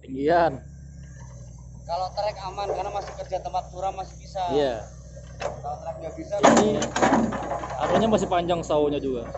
ketinggian. Kalau trek aman karena masih kerja tempat curam masih bisa. iya. Kalau trek nggak bisa ini arunya masih panjang saunya juga.